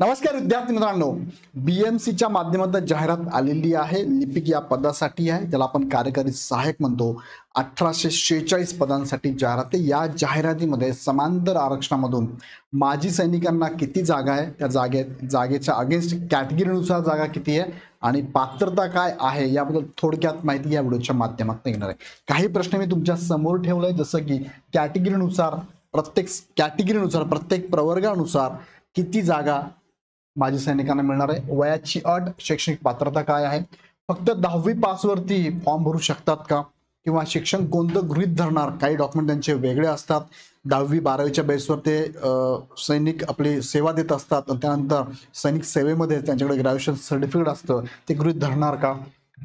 नमस्कार विद्यार्थी मित्रांनो. बीएमसीच्या माध्यमातून जाहिरात आलेली आहे. लिपिक या पदासाठी आहे. ज्याला आपण कार्यकारी सहाय्यक म्हणतो. अठराशे शेहेचाळीस पदांसाठी जाहिरात आहे. या जाहिरातीमध्ये समांतर आरक्षणामधून माजी सैनिकांना किती जागा आहे? त्या जागे जागेच्या अगेन्स्ट कॅटेगरीनुसार जागा किती आहे? आणि पात्रता काय आहे? याबद्दल थोडक्यात माहिती या व्हिडिओच्या माध्यमातून येणार आहे. काही प्रश्न मी तुमच्यासमोर ठेवलंय. जसं की कॅटेगरीनुसार प्रत्येक कॅटेगरीनुसार प्रत्येक प्रवर्गानुसार किती जागा माजी सैनिकांना मिळणार आहे. वयाची अट शैक्षणिक पात्रता काय आहे? फक्त दहावी पासवरती फॉर्म भरू शकतात का? किंवा शिक्षण कोणतं गृहित धरणार काही डॉक्युमेंट त्यांचे वेगळे असतात. दहावी बारावीच्या बेसवर ते सैनिक आपली सेवा देत असतात. त्यानंतर सैनिक सेवेमध्ये त्यांच्याकडे ग्रॅज्युएशन सर्टिफिकेट असतं. ते गृहित धरणार का?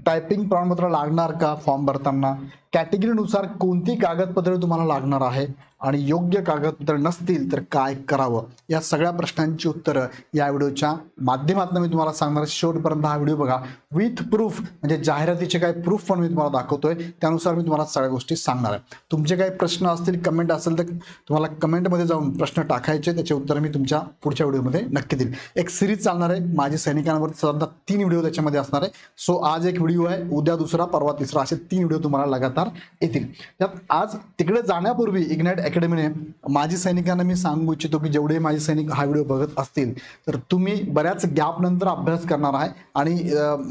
टायपिंग प्रमाणपत्र लागणार का फॉर्म भरताना? कॅटेगरीनुसार कोणती कागदपत्रे तुम्हाला लागणार आहे आणि योग्य कागदपत्र नसतील तर काय करावं? या सगळ्या प्रश्नांची उत्तरं या व्हिडिओच्या माध्यमातून मी तुम्हाला सांगणार आहे. शेवटपर्यंत हा व्हिडिओ बघा. विथ प्रूफ म्हणजे जाहिरातीचे काही प्रूफ पण मी तुम्हाला दाखवतोय. त्यानुसार मी तुम्हाला सगळ्या गोष्टी सांगणार आहे. तुमचे काही प्रश्न असतील कमेंट असेल तर तुम्हाला कमेंटमध्ये जाऊन प्रश्न टाकायचे. त्याचे उत्तर मी तुमच्या पुढच्या व्हिडिओमध्ये नक्की देईल एक सिरीज चालणार आहे. माझी सैनिकांवर साधारणतः तीन व्हिडिओ त्याच्यामध्ये असणार आहे. सो आज एक व्हिडिओ आहे. उद्या दुसरा परवा तिसरा. असे तीन व्हिडिओ तुम्हाला लगातार येतील. त्यात आज तिकडे जाण्यापूर्वी इग्नाइट अकॅडमीने माजी सैनिकांना मी सांगू इच्छितो की जेवढे माजी सैनिक हा व्हिडिओ बघत असतील तर तुम्ही बऱ्याच गॅप नंतर अभ्यास करणार आहे. आणि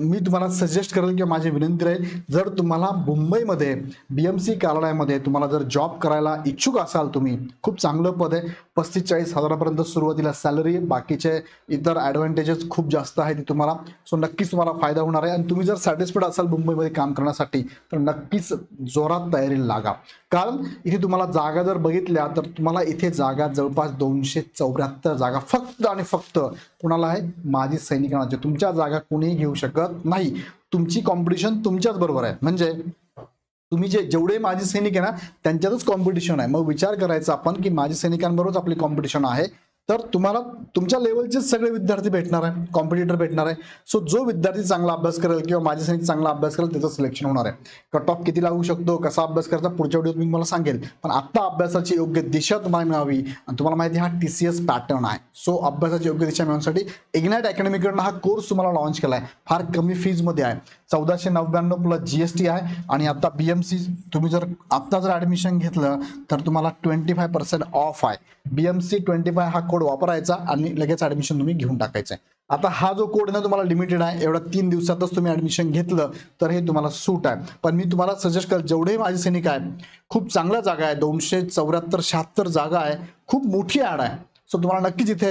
मी तुम्हाला सजेस्ट करेल किंवा माझी विनंती राहील जर तुम्हाला मुंबईमध्ये बी एम सी कार्यालयामध्ये तुम्हाला जर जॉब करायला इच्छुक असाल तुम्ही खूप चांगलं पद आहे. पस्तीस चाळीस हजारापर्यंत सुरुवातीला सॅलरी बाकीचे इतर ॲडव्हान्टेजेस खूप जास्त आहे ते तुम्हाला. सो नक्कीच तुम्हाला फायदा होणार आहे. आणि तुम्ही जर सॅटिस्फाईड असाल मुंबईमध्ये काम करण्यासाठी तर नक्कीच जोरात तयारीला लागा. कारण इथे तुम्हाला जागा जर बघितल्या तर तुम्हाला इथे जागा जवळपास दोनशे चौऱ्याहत्तर जागा फक्त आणि फक्त कुणाला आहे? माजी सैनिकांना. तुमच्या जागा कोणीही घेऊ शकत नाही. तुमची कॉम्पिटिशन तुमच्याच बरोबर आहे. म्हणजे तुम्ही जे जेवढे माजी सैनिक आहे ना त्यांच्यातच कॉम्पिटिशन आहे. मग विचार करायचा आपण की माजी सैनिकांबरोबरच आपली कॉम्पिटिशन आहे. तर तुम्हाला तुमच्या लेवलचेच सगळे विद्यार्थी भेटणार आहे कॉम्पिटिटर भेटणार आहे. सो जो विद्यार्थी चांगला अभ्यास करेल किंवा माझ्या सैनिक चांगला अभ्यास करेल त्याचं सिलेक्शन होणार आहे. कट ऑफ किती लागू शकतो कसा अभ्यास करायचा पुढच्या व्हिडिओत मी तुम्हाला सांगेल. पण आत्ता अभ्यासाची योग्य दिशा तुम्हाला मिळावी आणि तुम्हाला माहिती आहे, हा टी सी एस पॅटर्न आहे. सो अभ्यासाची योग्य दिशा मिळवण्यासाठी इग्नाईट अकॅडमीकडनं हा कोर्स तुम्हाला लॉन्च केला आहे फार कमी फीजमध्ये आहे. चौदाशे नव्याण्णव प्लस जी एस टी आहे आणि आता बी एम सी तुम्ही जर आत्ता जर ॲडमिशन घेतलं तर तुम्हाला ट्वेंटी फाय पर्सेंट ऑफ आहे. B M C twenty five हा कोड वापरायचा आणि लगेच ॲडमिशन तुम्ही घेऊन टाकायचं आहे. आता हा जो कोड ना तुम्हाला लिमिटेड आहे एवढ्या तीन दिवसातच तुम्ही ॲडमिशन घेतलं तर हे तुम्हाला सूट आहे. पण मी तुम्हाला सजेस्ट करेल जेवढे माझे सैनिक आहे खूप चांगल्या जागा आहे दोनशे चौऱ्याहत्तर शहात्तर जागा आहे खूप मोठी ॲड आहे. सो तुम्हाला नक्कीच इथे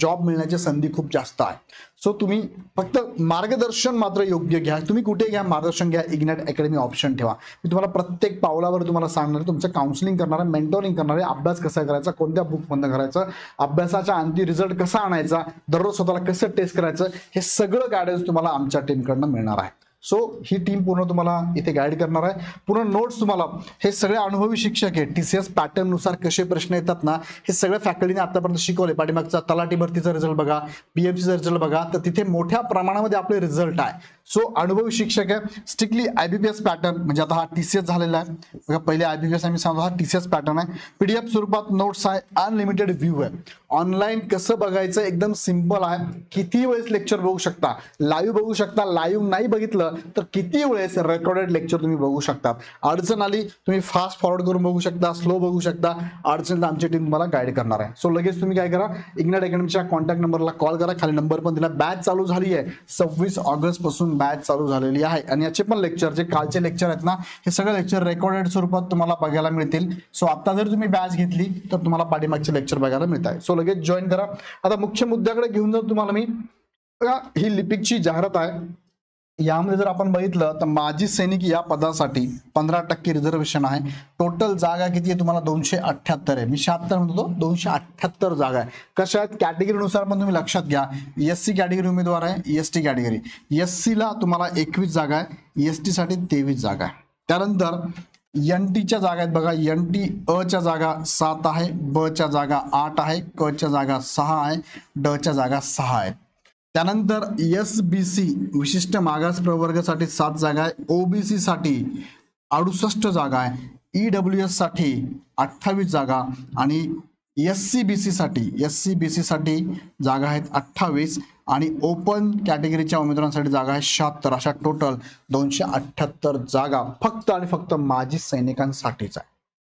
जॉब मिळण्याची संधी खूप जास्त आहे. सो तुम्ही फक्त मार्गदर्शन मात्र योग्य घ्या. तुम्ही कुठे घ्या मार्गदर्शन घ्या. इग्नॅट अकॅडमी ऑप्शन ठेवा. मी तुम्हाला प्रत्येक पावलावर तुम्हाला सांगणार तुमचं काउन्सिलिंग करणार आहे मेंटोरिंग करणार अभ्यास कसा करायचा कोणत्या बुक बंद करायचं अभ्यासाच्या अंती रिझल्ट कसा आणायचा दररोज स्वतःला कसं टेस्ट करायचं हे सगळं गायडन्स तुम्हाला आमच्या टीमकडनं मिळणार आहे. सो ही टीम पूर्ण तुम्हाला इथे गाईड करणार आहे. पूर्ण नोट्स तुम्हाला हे सगळे अनुभवी शिक्षक आहे टी सी एस पॅटर्ननुसार कसे प्रश्न येतात ना हे सगळ्या फॅकल्टीने आतापर्यंत शिकवले. पाठीमागचा तलाठी भरतीचा रिझल्ट बघा पी एम सीचा रिझल्ट बघा. तर तिथे मोठ्या प्रमाणामध्ये आपले रिझल्ट आहे. सो अनुभवी शिक्षक आहे. Strictly I B P S pattern म्हणजे आता हा टी सी एस झालेला आहे. बघा पहिले आय बी पी एस आम्ही सांगतो हा टी सी एस पॅटर्न आहे. पी डी एफ स्वरूपात नोट्स आहे अनलिमिटेड व्ह्यू आहे. ऑनलाईन कसं बघायचं एकदम सिंपल आहे. किती वेळेस लेक्चर बघू शकता? लाईव्ह बघू शकता लाईव्ह नाही बघितलं तर किती वेळेस रेकॉर्डेड लेक्चर तुम्ही बघू शकता? अडचण आली तुम्ही फास्ट फॉरवर्ड करून बघू शकता स्लो बघू शकता. अडचणीला आमची टीम तुम्हाला गाईड करणार आहे. सो लगेच तुम्ही काय करा इग्नाट अकॅडमीच्या कॉन्टॅक्ट नंबरला कॉल करा. खाली नंबर पण दिला. बॅच चालू झाली आहे. सव्वीस ऑगस्टपासून बॅच चालू झालेली आहे. आणि याचे पण लेक्चर जे कालचे लेक्चर आहेत ना हे सगळे लेक्चर रेकॉर्डेड स्वरूपात तुम्हाला बघायला मिळतील. सो आता जर तुम्ही बॅच घेतली तर तुम्हाला पाठीमागचे लेक्चर बघायला मिळत आहे. सो लगेच जॉईन करा. आता मुख्य मुद्द्याकडे घेऊन जाऊ तुम्हाला मी. ही लिपिकची जाहिरात आहे. यामध्ये जर आपण बघितलं तर माजी सैनिक या पदासाठी पंधरा टक्के रिझर्वेशन आहे. टोटल जागा किती आहे तुम्हाला? दोनशे अठ्ठ्याहत्तर आहे. मी शहात्तर म्हणतो दोनशे अठ्ठ्याहत्तर जागा आहे. कशा आहेत कॅटेगरीनुसार पण तुम्ही लक्षात घ्या. एस सी कॅटेगरी उमेदवार आहे एस टी कॅटेगरी एस सीला तुम्हाला एकवीस जागा आहे एस टीसाठी तेवीस जागा आहे. त्यानंतर एन टीच्या जागा आहेत बघा. एन टी अच्या जागा सात आहे बच्या जागा आठ आहे क च्या जागा सहा आहे डच्या जागा सहा आहेत. त्यानंतर एस बी सी विशिष्ट मागास प्रवर्गासाठी सात जागा आहे. ओबीसी साठी अडुसष्ट जागा आहे. ई डब्ल्यू एससाठी अठ्ठावीस जागा आणि एस सी बी सी साठी एस सी बी सी साठी जागा आहेत अठ्ठावीस आणि ओपन कॅटेगरीच्या उमेदवारांसाठी जागा आहे शहात्तर. अशा टोटल दोनशे अठ्ठ्याहत्तर जागा फक्त आणि फक्त माजी सैनिकांसाठीच आहे.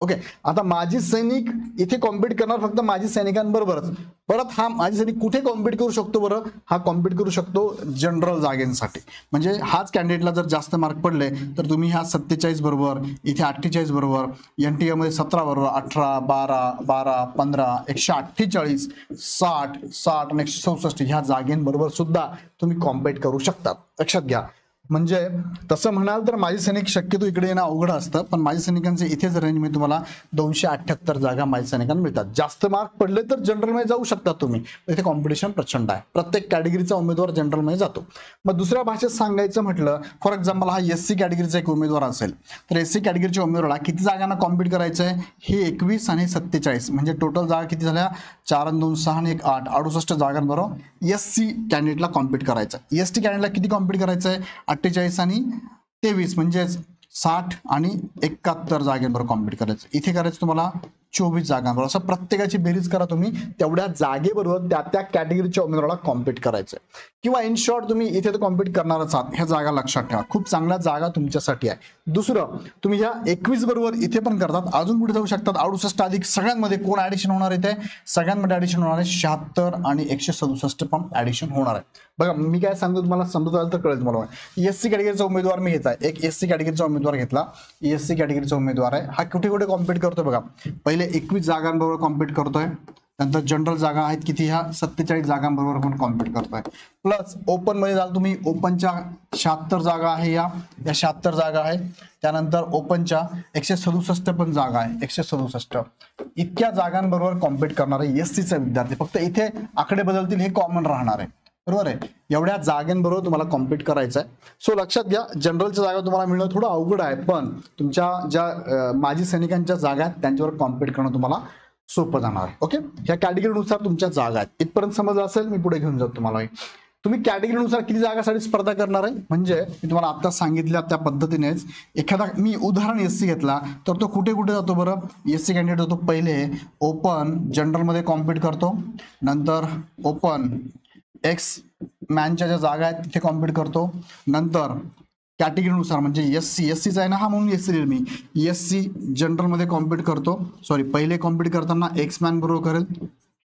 ओके आता माजी सैनिक इथे कॉम्पिट करणार फक्त माजी सैनिकांबरोबरच. परत हा माजी सैनिक कुठे कॉम्पिट करू शकतो बरं? हा कॉम्पिट करू शकतो जनरल जागेंसाठी. म्हणजे हाच कॅन्डिडेटला जर जास्त मार्क पडले तर तुम्ही ह्या सत्तेचाळीस बरोबर इथे अठ्ठेचाळीस बरोबर एन टी एमध्ये सतरा बरोबर अठरा बारा बारा पंधरा एकशे अठ्ठेचाळीस साठ साठ आणि एकशे चौसष्ट ह्या जागेंबरोबर सुद्धा तुम्ही कॉम्पीट करू शकता लक्षात घ्या. म्हणजे तसं म्हणाल तर माजी सैनिक शक्यतो इकडे येणं अवघड असतं पण माजी सैनिकांचे इथेच रेंज मी तुम्हाला दोनशे अठ्ठ्याहत्तर जागा माजी सैनिकांना मिळतात. जास्त मार्क पडले तर जनरलमध्ये जाऊ शकता तुम्ही. इथे कॉम्पिटिशन प्रचंड आहे. प्रत्येक कॅटेगरीचा उमेदवार जनरलमध्ये जातो. मग दुसऱ्या भाषेत सांगायचं म्हटलं फॉर एक्झाम्पल हा एस सी कॅटेगरीचा एक उमेदवार असेल. तर एस सी कॅटेगरीच्या उमेदवाराला किती जागांना कॉम्पीट करायचं आहे हे एकवीस आणि सत्तेचाळीस. म्हणजे टोटल जागा किती झाल्या? चार आणि दोन सहा आणि एक आठ. अडुसष्ट जागांबरोबर एस सी कॅन्डिडेटला कॉम्पीट करायचं एस टी कॅन्डिडेटला किती कॉम्पीट करायचं आहे अठ्ठेचाळीस आणि तेवीस म्हणजेच साठ आणि एकाहत्तर जागेंवर कॉम्पीट करायचं. इथे करायचं तुम्हाला चोवीस जागांबरोबर असं प्रत्येकाची बेरीज करा तुम्ही तेवढ्या जागेबरोबर त्या त्या कॅटेगरीच्या उमेदवाराला कॉम्पीट करायचं किंवा इन शॉर्ट तुम्ही इथे तर कॉम्पीट करणारच आहात. ह्या जागा लक्षात ठेवा. खूप चांगल्या जागा तुमच्यासाठी आहे. दुसरं तुम्ही ह्या एकवीस बरोबर इथे पण करतात अजून पुढे जाऊ शकतात. अडुसष्ट अधिक सगळ्यांमध्ये कोण ऍडिशन होणार इथे सगळ्यांमध्ये ऍडिशन होणार आहे शहात्तर आणि एकशे सदुसष्ट पण ऍडिशन होणार आहे. बघा मी काय सांगतो तुम्हाला समजत आलं तर कळेल तुम्हाला. एस सी कॅटेगरीचा उमेदवार मी घेत आहे एक एस सी कॅटेगरीचा उमेदवार घेतला. एस सी कॅटेगरीचा उमेदवार आहे. हा कुठे कुठे कॉम्पीट करतोय बघा. पहिले एकवीस जागांबरोबर कॉम्पीट करतोय. नंतर जनरल जागा आहेत किती? ह्या सत्तेचाळीस जागांबरोबर पण कॉम्पिट करतोय. प्लस ओपनमध्ये जाल तुम्ही ओपनच्या शहात्तर जागा आहे या. या शहात्तर जागा आहे त्यानंतर ओपनच्या एकशे सदुसष्ट पण जागा आहे. एकशे सदुसष्ट. इतक्या जागांबरोबर कॉम्पीट करणारे एस सीचे विद्यार्थी फक्त इथे आकडे बदलतील हे कॉमन राहणार आहे. बरोबर आहे? एवढ्या जागांबरोबर तुम्हाला कॉम्पिट करायचं आहे. सो लक्षात घ्या जनरलच्या जागा तुम्हाला मिळणं थोडं अवघड आहे पण तुमच्या ज्या माजी सैनिकांच्या जागा आहेत त्यांच्यावर कॉम्पीट करणं तुम्हाला सोपं जाणार ओके? ह्या कॅटेगरीनुसार तुमच्या जागा आहेत. इथपर्यंत समज असेल मी पुढे घेऊन जातो तुम्हाला. तुम्ही कॅटेगरीनुसार किती जागासाठी स्पर्धा करणार आहे? म्हणजे मी तुम्हाला आता सांगितल्या त्या पद्धतीनेच एखादा मी उदाहरण एस सी घेतला तर तो कुठे कुठे जातो बरं? एस सी कॅन्डिडेट होतो पहिले ओपन जनरलमध्ये कॉम्पिट करतो नंतर ओपन एक्स मॅनच्या ज्या जागा आहेत तिथे कॉम्पिट करतो नंतर कॅटेगरीनुसार म्हणजे एस सी एस सीचा आहे ना हा म्हणून एस सी मी एस सी जनरलमध्ये कॉम्पिट करतो. सॉरी पहिले कॉम्पिट करताना एक्समॅन बरोबर करेल.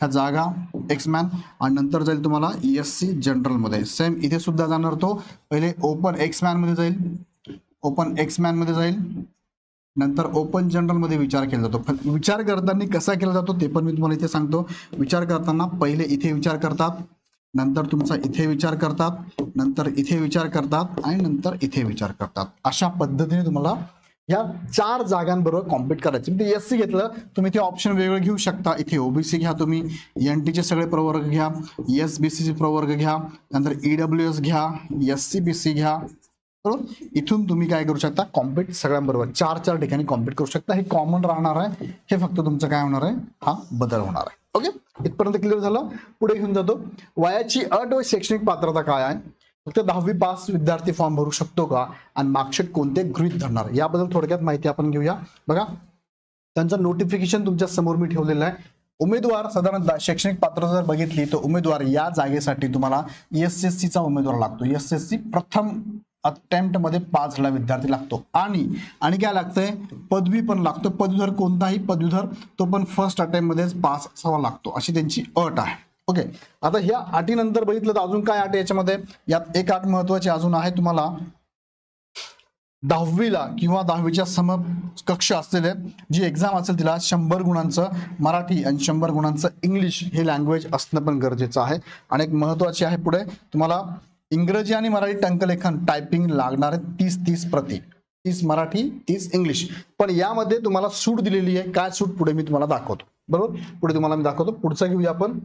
ह्या जागा एक्समॅन आणि नंतर जाईल तुम्हाला एस सी जनरलमध्ये सेम इथे सुद्धा जाणार तो. पहिले ओपन एक्समॅनमध्ये जाईल. ओपन एक्स मॅनमध्ये जाईल. नंतर ओपन जनरलमध्ये विचार केला जातो. विचार करताना कसा केला जातो ते पण मी तुम्हाला इथे सांगतो. विचार करताना पहिले इथे विचार करतात. नंतर तुमचा इथे विचार करतात नंतर इथे विचार करतात आणि नंतर इथे विचार करतात. अशा पद्धतीने तुम्हाला या चार जागांबरोबर कॉम्पीट करायचे. म्हणजे एस सी घेतलं तुम्ही ते ऑप्शन वेगवेगळे घेऊ शकता. इथे ओबीसी घ्या तुम्ही एन टीचे सगळे प्रवर्ग घ्या एस बी सी प्रवर्ग घ्या नंतर ईडब्ल्यू एस घ्या एस सी बी सी घ्या बरोबर इथून तुम्ही काय करू शकता कॉम्पिट सगळ्यांबरोबर चार चार ठिकाणी कॉम्पिट करू शकता. हे कॉमन राहणार आहे. हे फक्त तुमचं काय होणार आहे? हा बदल होणार आहे. ओके इथपर्यंत क्लिअर झालं? पुढे घेऊन जातो. वयाची अट व शैक्षणिक पात्रता काय आहे? फक्त दहावी पास विद्यार्थी फॉर्म भरू शकतो का? आणि मार्कशीट कोणते गृहित धरणार? याबद्दल थोडक्यात माहिती आपण घेऊया. बघा त्यांचं नोटिफिकेशन तुमच्यासमोर मी ठेवलेलं आहे. उमेदवार साधारण शैक्षणिक पात्रता जर बघितली तर उमेदवार या जागेसाठी तुम्हाला एस एस सीचा उमेदवार लागतो. एस एस सी प्रथम अटेम्प्टमध्ये पास विद्यार्थी लागतो. आणि आणि काय लागतंय? पदवी पण लागतो. पदवीधर कोणताही पदवीधर तो पण फर्स्ट अटेम्प्ट मध्येच पास असावा लागतो. अशी त्यांची अट आहे. ओके आता ह्या अटीनंतर बघितलं तर अजून काय अट आहे याच्यामध्ये? यात एक अट महत्वाची अजून आहे तुम्हाला. दहावीला किंवा दहावीच्या समकक्ष असलेले जी एक्झाम असेल तिला शंभर गुणांचं मराठी आणि शंभर गुणांचं इंग्लिश हे लँग्वेज असणं पण गरजेचं आहे. आणि एक महत्वाची आहे पुढे. तुम्हाला इंग्रजी आणि मराठी टंकलेखन टायपिंग लागणार आहे तीस तीस प्रती तीस मराठी तीस इंग्लिश. पण यामध्ये तुम्हाला सूट दिलेली आहे. काय सूट पुढे मी तुम्हाला दाखवतो. बरोबर? पुढे तुम्हाला मी दाखवतो. पुढचं घेऊया आपण.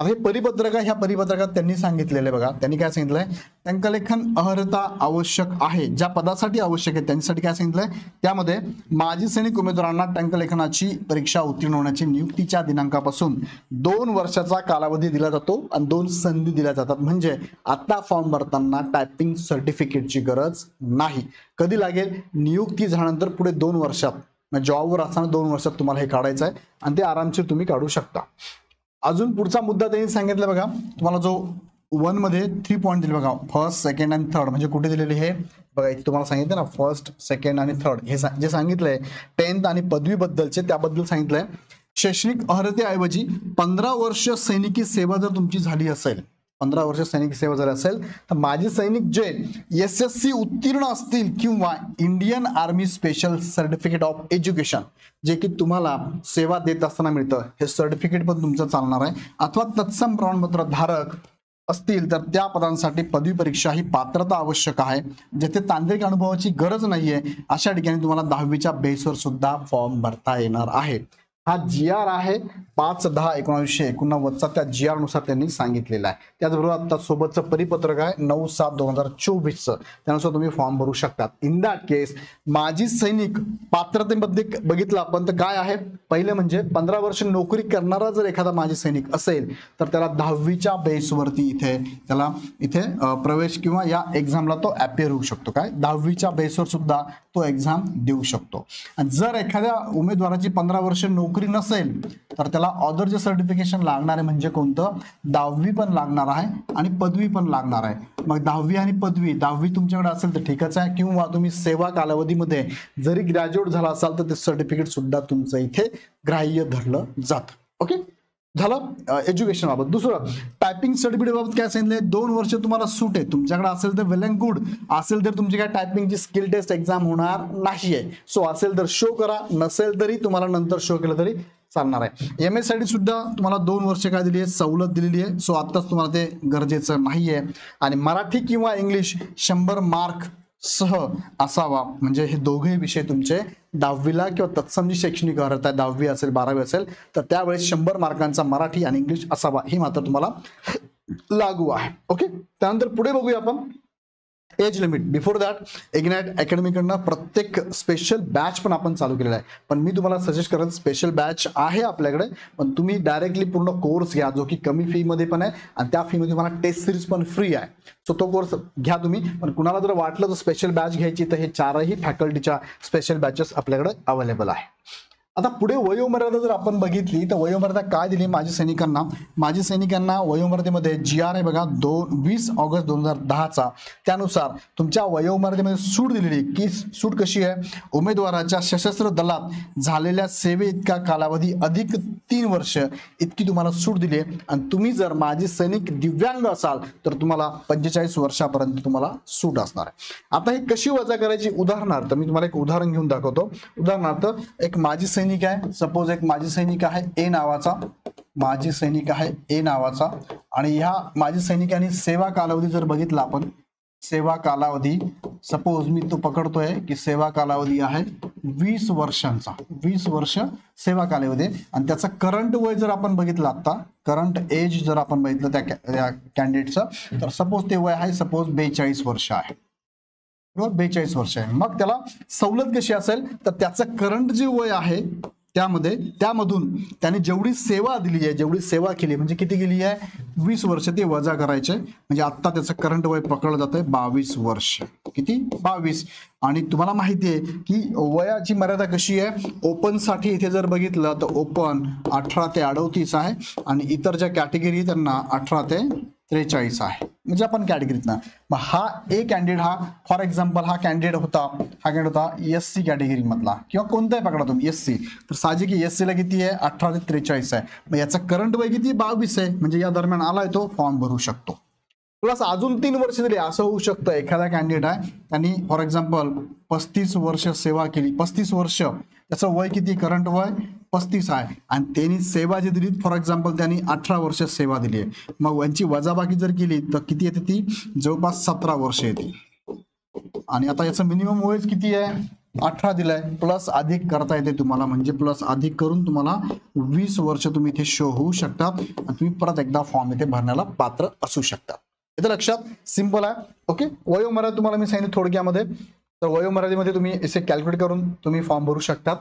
आता हे परिपत्रक ह्या परिपत्रकात त्यांनी सांगितलेलं आहे बघा. त्यांनी काय सांगितलंय? टंकलेखन अर्हता आवश्यक आहे. ज्या पदासाठी आवश्यक आहे त्यांच्यासाठी काय सांगितलंय? त्यामध्ये माजी सैनिक उमेदवारांना टंकलेखनाची परीक्षा उत्तीर्ण होण्याची नियुक्तीच्या दिनांकापासून दोन वर्षाचा कालावधी दिला जातो आणि दोन संधी दिल्या जातात. म्हणजे आता फॉर्म भरताना टायपिंग सर्टिफिकेटची गरज नाही. कधी लागेल? नियुक्ती झाल्यानंतर पुढे दोन वर्षात. जॉबवर असताना दोन वर्षात तुम्हाला हे काढायचं आहे आणि ते आरामशीर तुम्ही काढू शकता. अजून पुढचा मुद्दा त्यांनी सांगितलं बघा. तुम्हाला जो वनमध्ये थ्री पॉईंट दिले बघा. फर्स्ट सेकंड आणि थर्ड म्हणजे कुठे दिलेले हे? बघा इथे तुम्हाला सांगितलं ना फर्स्ट सेकंड आणि थर्ड हे सा- जे सांगितलंय टेन्थ आणि पदवीबद्दलचे त्याबद्दल सांगितलंय. शैक्षणिक अर्हतेऐवजी पंधरा वर्ष सैनिकी सेवा जर तुमची झाली असेल पंधरा वर्ष सैनिक सेवा जर असेल तर माझे सैनिक जे एस एस सी उत्तीर्ण असतील किंवा Indian army special certificate of education जे की तुम्हाला सेवा देत असताना मिळतं हे सर्टिफिकेट पण तुमचं चालणार आहे. अथवा तत्सम प्रमाणपत्र धारक असतील तर त्या पदांसाठी पदवी परीक्षा ही पात्रता आवश्यक आहे. जेथे तांत्रिक अनुभवाची गरज नाहीये अशा ठिकाणी तुम्हाला दहावीच्या बेसवर सुद्धा फॉर्म भरता येणार आहे. हा जी आर आहे पाच दहा एकोणावीसशे एकोणनव्वदचा. त्या जी आरनुसार त्यांनी सांगितलेला आहे. त्याचबरोबर आता सोबतचं परिपत्रक आहे नऊ सात दोन हजार चोवीसचं. त्यानुसार तुम्ही फॉर्म भरू शकतात. इन दॅट केस माजी सैनिक पात्रतेमध्ये बघितलं आपण तर काय आहे? पहिले म्हणजे पंधरा वर्ष नोकरी करणारा जर एखादा माजी सैनिक असेल तर त्याला दहावीच्या बेसवरती इथे त्याला इथे प्रवेश किंवा या एक्झामला तो ॲपियर होऊ शकतो. काय? दहावीच्या बेसवर सुद्धा तो एक्झाम देऊ शकतो. आणि जर एखाद्या उमेदवाराची पंधरा वर्ष नोकरी नसेल तर त्याला ऑदरचे सर्टिफिकेशन लागणार आहे म्हणजे कोणतं? दहावी पण लागणार आहे आणि पदवी पण लागणार आहे. मग दहावी आणि पदवी दहावी तुमच्याकडे असेल तर ठीकच आहे. किंवा तुम्ही सेवा कालावधीमध्ये जरी ग्रॅज्युएट झाला असाल तर ते सर्टिफिकेट सुद्धा तुमचं इथे ग्राह्य धरलं जातं. ओके झालं? एज्युकेशन बाबत दुसरं टायपिंग सर्टिफिकेट बाबत काय सांगितलंय? दोन वर्ष तुम्हाला सूट आहे. तुमच्याकडे असेल तर वेल अँड गुड असेल तर तुमची काय टायपिंगची स्किल टेस्ट एक्झाम होणार नाही आहे सो असेल तर शो करा. नसेल तरी तुम्हाला नंतर शो केलं तरी चालणार आहे. एम एससाठी सुद्धा तुम्हाला दोन वर्ष काय दिली आहे? सवलत दिलेली आहे. सो आत्ताच तुम्हाला ते गरजेचं नाही आहे आणि मराठी किंवा इंग्लिश शंभर मार्क सह असावा. म्हणजे हे दोघे विषय तुमचे दहावीला किंवा तत्सम जी शैक्षणिक अर्हता आहे दहावी असेल बारावी असेल तर त्यावेळेस शंभर मार्कांचा मराठी आणि इंग्लिश असावा ही मात्र तुम्हाला लागू आहे. ओके? त्यानंतर पुढे बघूया आपण. Age limit. Before that ignite अकॅडमीकडनं प्रत्येक स्पेशल बॅच पण आपण चालू केलेला आहे. पण मी तुम्हाला सजेस्ट करेन स्पेशल बॅच आहे आपल्याकडे पण तुम्ही डायरेक्टली पूर्ण कोर्स घ्या जो की कमी फीमध्ये पण आहे आणि त्या फीमध्ये तुम्हाला टेस्ट सिरीज पण फ्री आहे. सो तो कोर्स घ्या तुम्ही. पण कुणाला जर वाटलं तर स्पेशल बॅच घ्यायची तर हे चारही फॅकल्टीच्या स्पेशल बॅचेस आपल्याकडे अवेलेबल आहे. आता पुढे वयोमर्यादा जर आपण बघितली तर वयोमर्यादा काय दिली माजी सैनिकांना? माजी सैनिकांना वयोमर्यादेमध्ये जी आर आहे बघा दोन वीस ऑगस्ट दोन हजार दहाचा. त्यानुसार तुमच्या वयोमर्यादेमध्ये सूट दिलेली की सूट कशी आहे? उमेदवाराच्या सशस्त्र दलात झालेल्या सेवे इतका कालावधी अधिक तीन वर्ष इतकी तुम्हाला सूट दिली आहे. आणि तुम्ही जर माजी सैनिक दिव्यांग असाल तर तुम्हाला पंचेचाळीस वर्षापर्यंत तुम्हाला सूट असणार आहे. आता हे कशी वजा करायची? उदाहरणार्थ मी तुम्हाला एक उदाहरण घेऊन दाखवतो. उदाहरणार्थ एक माजी सैनिक आहे. सपोज एक माजी सैनिक आहे ए नावाचा. माजी सैनिक आहे ए नावाचा. आणि ह्या माजी सैनिकांनी सेवा कालावधी जर बघितला आपण सेवा कालावधी सपोज मी तो पकडतोय की सेवा कालावधी आहे वीस वर्षांचा. वीस वर्ष सेवा कालावधी आणि त्याचा करंट वय जर आपण बघितलं आता करंट एज जर आपण बघितलं त्या त्या कॅन्डिडेटचं तर सपोज ते वय आहे सपोज बेचाळीस वर्ष आहे. किंवा बेचाळीस वर्ष आहे. मग त्याला सवलत कशी असेल? तर त्याचं करंट जे वय आहे त्यामध्ये त्यामधून त्याने जेवढी सेवा दिली आहे जेवढी सेवा केली म्हणजे किती केली आहे? वीस वर्ष ते वजा करायचे. म्हणजे आत्ता त्याचं करंट वय पकडलं जातंय बावीस वर्ष. किती? बावीस. आणि तुम्हाला माहिती आहे की वयाची मर्यादा कशी आहे? ओपनसाठी इथे जर बघितलं तर ओपन अठरा ते अडोतीस आहे. आणि इतर ज्या कॅटेगरी त्यांना अठरा ते त्रेचाळीस आहे. म्हणजे आपण कॅटेगरीतनं मग हा ए कॅन्डिडेट हा फॉर एक्झाम्पल हा कॅन्डिडेट होता हा कॅन्डिडेट होता एस सी कॅटेगरी मधला. किंवा कोणताही पकडा तुम्ही एस सी तर साहजिक एस सीला किती आहे? अठरा ते त्रेचाळीस आहे. मग याचा करंट वय किती? बावीस आहे. म्हणजे या दरम्यान आलाय तो फॉर्म भरू शकतो. प्लस अजून तीन वर्ष दिली असं होऊ शकतं. एखादा कॅन्डिडेट आहे त्यांनी फॉर एक्झाम्पल पस्तीस वर्ष सेवा केली. पस्तीस वर्ष. त्याचं वय किती? करंट वय पस्तीस आहे. आणि त्यांनी सेवा जी दिली फॉर एक्झाम्पल त्यांनी अठरा वर्ष सेवा दिली आहे. मग यांची वजाबाकी जर केली तर किती येते ती? जवळपास सतरा वर्ष येते. आणि आता याचं मिनिमम वयच किती आहे? अठरा दिलाय. प्लस अधिक करता येते तुम्हाला. म्हणजे प्लस अधिक करून तुम्हाला वीस वर्ष तुम्ही इथे शो होऊ शकतात. आणि तुम्ही परत एकदा फॉर्म इथे भरण्याला पात्र असू शकतात. इथं लक्षात सिंपल आहे. ओके वयोमर्यादा तुम्हाला मी सांगितलं थोडक्यामध्ये. तर वयोमर्यादेमध्ये तुम्ही असे कॅल्क्युलेट करून तुम्ही फॉर्म भरू शकतात.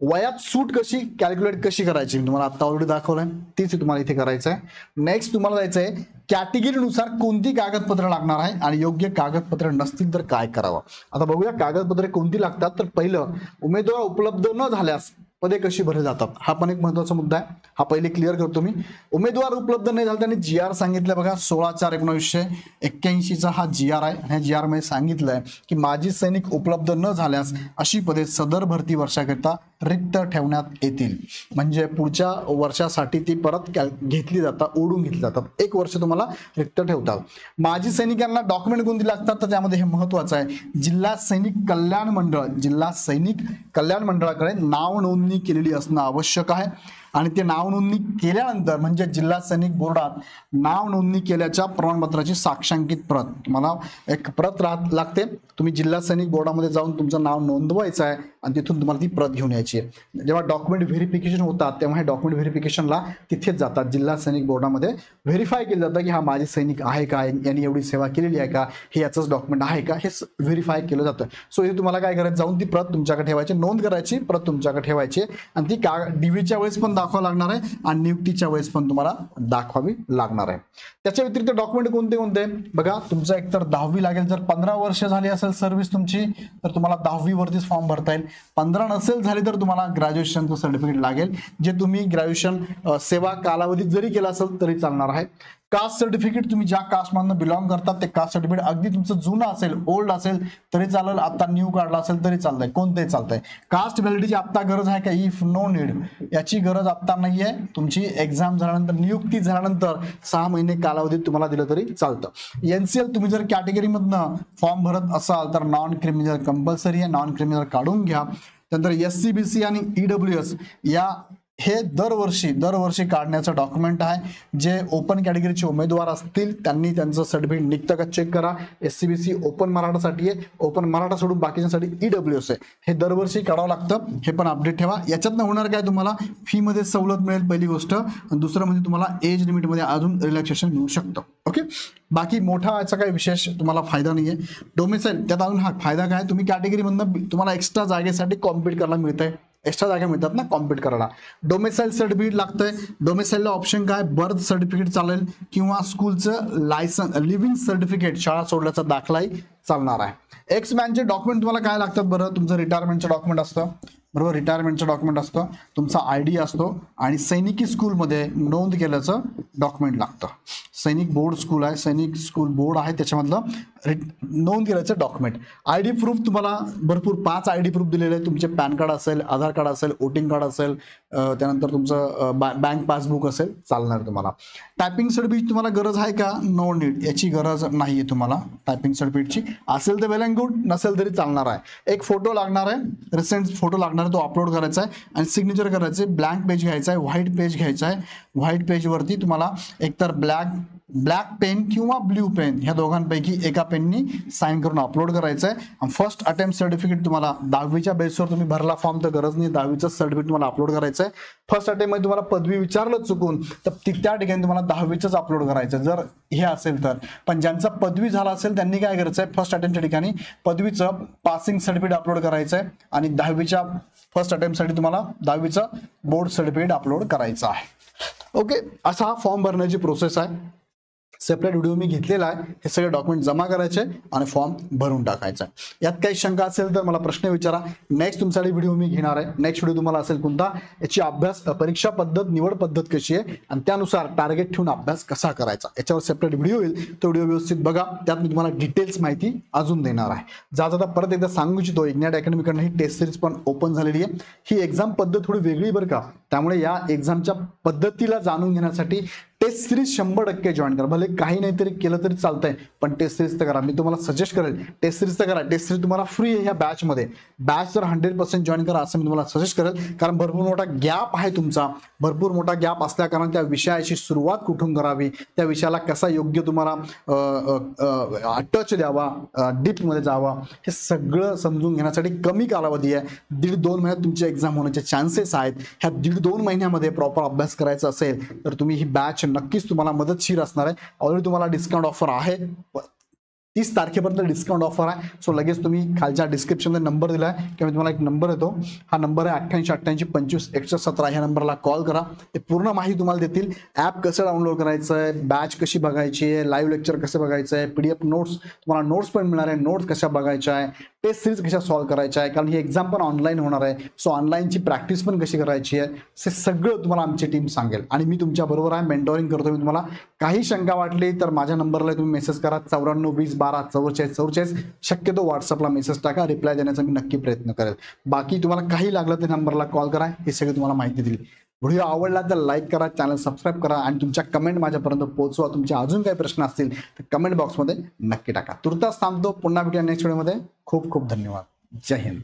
वयात सूट कशी कॅल्क्युलेट कशी करायची? तुम्हाला आता ऑलरेडी दाखवलंय. तीच तुम्हाला इथे करायचं आहे नेक्स्ट तुम्हाला जायचं आहे कॅटेगरीनुसार कोणती कागदपत्र लागणार आहे आणि योग्य कागदपत्र नसतील तर काय करावं? आता बघूया कागदपत्रे कोणती लागतात. तर पहिलं उमेदवार उपलब्ध न झाल्यास पदे कशी भरली जातात? हा पण एक महत्त्वाचा मुद्दा आहे. हा पहिले क्लिअर करतो मी उमेदवार उपलब्ध नाही झाला त्यांनी जी आर सांगितलं बघा सोळा चार एकोणीसशे एक्क्याऐंशीचा हा जी आर आहे. ह्या जी आरमध्ये सांगितलं आहे की माजी सैनिक उपलब्ध न झाल्यास अशी पदे सदर भरती वर्षाकरिता रिक्त ठेवण्यात येतील. म्हणजे पुढच्या वर्षासाठी ती परत कॅल घेतली जातात ओढून घेतली जातात. एक वर्ष तुम्हाला रिक्त ठेवतात. माजी सैनिकांना डॉक्युमेंट कोणती लागतात तर त्यामध्ये हे महत्वाचं आहे. जिल्हा सैनिक कल्याण मंडळ जिल्हा सैनिक कल्याण मंडळाकडे नाव नोंदणी केलेली असणं आवश्यक आहे. आणि ते नाव नोंदणी केल्यानंतर म्हणजे जिल्हा सैनिक बोर्डात नाव नोंदणी केल्याच्या प्रमाणपत्राची साक्षांकित प्रत. तुम्हाला एक प्रत राहत लागते. तुम्ही जिल्हा सैनिक बोर्डामध्ये जाऊन तुमचं नाव नोंदवायचं आहे आणि तिथून तुम्हाला ती प्रत घेऊन यायची आहे. जेव्हा डॉक्युमेंट व्हेरिफिकेशन होतात तेव्हा हे डॉक्युमेंट व्हेरिफिकेशनला तिथेच जातात. जिल्हा सैनिक बोर्डामध्ये व्हेरीफाय केलं जातं की हा माझे सैनिक आहे का? यांनी एवढी सेवा केलेली आहे का? हे याचंच डॉक्युमेंट आहे का? हे व्हेरीफाय केलं जातं. सो इथे तुम्हाला काय करायचं? जाऊन ती प्रत तुमच्याकडे ठेवायची. नोंद करायची. प्रत तुमच्याकडे ठेवायची. आणि ती का डीव्हीच्या वेळेस पण दाखवावं लागणार आहे आणि नियुक्तीच्या वेळेस पण तुम्हाला दाखवावी लागणार आहे. त्याच्या व्यतिरिक्त डॉक्युमेंट कोणते कोणते? बघा तुमचं एकतर दहावी लागेल. जर पंधरा वर्ष झाली असेल सर्व्हिस तुमची तर तुम्हाला दहावीवरतीच फॉर्म भरता येईल. पंधरा नसेल झाली तर तुम्हाला ग्रॅज्युएशनचं सर्टिफिकेट लागेल. जे तुम्ही ग्रॅज्युएशन सेवा कालावधीत जरी केला असेल तरी चालणार आहे. कास्ट सर्टिफिकेट तुम्ही ज्या कास्टमधनं बिलॉंग करतात ते कास्ट सर्टिफिकेट अगदी तुमचं जुनं असेल ओल्ड असेल तरी चालेल. आता न्यू काढला असेल तरी चालतंय. कोणतंही चालतंय. कास्ट व्हॅलिडीची आत्ता गरज आहे का? इफ नो नीड याची गरज आत्ता नाही आहे तुमची एक्झाम झाल्यानंतर नियुक्ती झाल्यानंतर सहा महिने कालावधीत तुम्हाला दिलं तरी चालतं. एनसीएल तुम्ही जर कॅटेगरीमधनं फॉर्म भरत असाल तर नॉन क्रिमिनल कंपल्सरी आहे. नॉन क्रिमिनल काढून घ्या. त्यानंतर एस सी बी सी आणि ईडब्ल्यू एस या हे दरवर्षी दरवर्षी काढण्याचं डॉक्युमेंट आहे. जे ओपन कॅटेगरीचे उमेदवार असतील त्यांनी त्यांचं सर्टिफिकेट निघतं का चेक करा. S C B C open मराठासाठी आहे. ओपन मराठा सोडून बाकीच्यासाठी ईडब्ल्यू एस आहे. हे दरवर्षी काढावं लागतं. हे पण अपडेट ठेवा. याच्यातनं होणार काय तुम्हाला? फीमध्ये सवलत मिळेल पहिली गोष्ट. दुसरं म्हणजे तुम्हाला एज लिमिटमध्ये अजून रिलॅक्सेशन मिळू शकतं. ओके बाकी मोठा याचा काही विशेष तुम्हाला फायदा नाही आहे डोमेसाईल त्यात अजून हा फायदा काय? तुम्ही कॅटेगरीमधनं तुम्हाला एक्स्ट्रा जागेसाठी कॉम्पिट करायला मिळतंय. एक्स्ट्रा जागा मिळतात ना कॉम्पिट करायला. डोमेसाईल सर्टिफिकेट लागतंय. डोमेसाईलला ऑप्शन काय? बर्थ सर्टिफिकेट चालेल किंवा स्कूलचं लायसन लिव्हिंग सर्टिफिकेट शाळा सोडल्याचा दाखलाही चालणार आहे. एक्स मॅनचे डॉक्युमेंट तुम्हाला काय लागतात बरं? तुमचं रिटायरमेंटचं डॉक्युमेंट असतं. बरोबर? रिटायरमेंटचं डॉक्युमेंट असतं. तुमचा आय डी असतो आणि सैनिकी स्कूलमध्ये नोंद केल्याचं डॉक्युमेंट लागतं. सैनिक बोर्ड स्कूल आहे सैनिक स्कूल बोर्ड आहे त्याच्यामधलं रिट नोंद केल्याचं डॉक्युमेंट आय डी प्रूफ तुम्हाला भरपूर पाच आय डी प्रूफ दिलेले आहेत. तुमचे पॅन कार्ड असेल आधार कार्ड असेल वोटिंग कार्ड असेल त्यानंतर तुमचं बँक पासबुक असेल चालणार तुम्हाला. टायपिंग सर्टिफिकेट तुम्हाला गरज आहे का? नो नीड याची गरज नाही आहे तुम्हाला टायपिंग सर्टिफिकेटची असेल तर वेल अँड गुड नसेल तरी चालणार आहे. एक फोटो लागणार आहे. रिसेंट फोटो लागणार आहे तो अपलोड करायचा आहे आणि सिग्नेचर करायचं आहे. ब्लँक पेज घ्यायचा आहे. व्हाईट पेज घ्यायचा आहे. व्हाईट पेजवरती तुम्हाला एकतर ब्लॅक ब्लॅक पेन किंवा ब्ल्यू पेन ह्या दोघांपैकी एका पेननी साईन करून अपलोड करायचं आहे. फर्स्ट अटेम्प्ट सर्टिफिकेट तुम्हाला दहावीच्या बेसवर तुम्ही भरला फॉर्म तर गरज नाही. दहावीचं सर्टिफिकेट तुम्हाला अपलोड करायचं आहे. फर्स्ट अटेम्प्टमध्ये तुम्हाला पदवी विचारलं चुकून तर ती त्या ठिकाणी तुम्हाला दहावीचंच अपलोड करायचं जर हे असेल तर. पण ज्यांचा पदवी झाला असेल त्यांनी काय करायचं आहे? फर्स्ट अटेम्प्टच्या ठिकाणी पदवीचं पासिंग सर्टिफिकेट अपलोड करायचं आहे. आणि दहावीच्या फर्स्ट अटेम्प्टसाठी तुम्हाला दहावीचं बोर्ड सर्टिफिकेट अपलोड करायचं आहे. ओके असा हा फॉर्म भरण्याची प्रोसेस आहे. सेपरेट व्हिडिओ मी घेतलेला आहे. हे सगळे डॉक्युमेंट जमा करायचे आणि फॉर्म भरून टाकायचा. आहे यात काही शंका असेल तर मला प्रश्न विचारा. नेक्स्ट तुमच्यासाठी व्हिडिओ मी घेणार आहे. नेक्स्ट व्हिडिओ तुम्हाला असेल कोणता? याची अभ्यास परीक्षा पद्धत निवड पद्धत कशी आहे? आणि त्यानुसार टार्गेट ठेवून अभ्यास कसा करायचा? याच्यावर सेपरेट व्हिडिओ येईल. तो व्हिडिओ व्यवस्थित बघा. त्यात मी तुम्हाला डिटेल्स माहिती अजून देणार आहे. जा जाता परत एकदा सांगू इच्छितो. इग्नॅट अकॅडमीकडनं ही टेस्ट सिरीज पण ओपन झालेली आहे. ही एक्झाम पद्धत थोडी वेगळी बरं का. त्यामुळे या एक्झामच्या पद्धतीला जाणून घेण्यासाठी टेस्ट सिरीज शंभर टक्के जॉईन करा. भले काही नाही तरी केलं तरी चालतंय पण टेस्ट सिरीज तर करा. मी तुम्हाला सजेस्ट करेल टेस्ट सिरीज तर करा. टेस्ट सिरीज तुम्हाला फ्री आहे ह्या बॅचमध्ये बॅच जर हंड्रेड पर्सेंट जॉईन करा असं मी तुम्हाला सजेस्ट करेल कारण भरपूर मोठा गॅप आहे तुमचा. भरपूर मोठा गॅप असल्याकारण त्या विषयाची सुरुवात कुठून करावी त्या विषयाला कसा योग्य तुम्हाला टच द्यावा डीपमध्ये जावा हे सगळं समजून घेण्यासाठी कमी कालावधी आहे. दीड दोन महिन्यात तुमची एक्झाम होण्याचे चान्सेस आहेत. ह्या दीड दोन महिन्यामध्ये प्रॉपर अभ्यास करायचा असेल तर तुम्ही ही बॅच नक्कीच तुम्हाला मदतशीर असणार आहे. ऑलरेडी तुम्हाला डिस्काउंट ऑफर आहे. तीस तारखेपर्यंत डिस्काउंट ऑफर आहे. सो लगेच तुम्ही खालच्या डिस्क्रिप्शनमध्ये नंबर दिला आहे किंवा तुम्हाला एक नंबर येतो. हा नंबर आहे अठ्ठ्याऐंशी अठ्ठ्याऐंशी पंचवीस एकशे सतरा. ह्या नंबरला कॉल करा. ते पूर्ण माहिती तुम्हाला देतील. ॲप कसं डाउनलोड करायचं आहे? बॅच कशी बघायची आहे? लाईव्ह लेक्चर कसं बघायचं आहे? पी डी एफ नोट्स तुम्हाला नोट्स पण मिळणार आहे. नोट्स कशा बघायच्या आहे? टेस्ट सिरीज कशा सॉल्व्ह करायच्या आहे? कारण ही एक्झाम पण ऑनलाईन होणार आहे. सो ऑनलाईनची प्रॅक्टिस पण कशी करायची आहे? हे सगळं तुम्हाला आमची टीम सांगेल. आणि मी तुमच्याबरोबर आहे मेंटोरिंग करतो मी तुम्हाला काही शंका वाटली तर माझ्या नंबरला तुम्ही मेसेज करा. चौऱ्याण्णव वीस बारा चौवेचाळीस चौवेचाळीस. शक्यतो व्हॉट्सअपला मेसेज टाका. रिप्लाय देण्याचा मी नक्की प्रयत्न करेल. बाकी तुम्हाला काही लागलं त्या नंबरला कॉल करा. हे सगळं तुम्हाला माहिती दिली व्हिडिओ आवडला तर लाईक करा चॅनल सबस्क्राईब करा आणि तुमच्या कमेंट माझ्यापर्यंत पोहोचवा. तुमचे अजून काही प्रश्न असतील तर कमेंट बॉक्समध्ये नक्की टाका. तुर्तास थांबतो. पुन्हा भेटूया नेक्स्ट व्हिडिओमध्ये खूप खूप धन्यवाद. जय हिंद.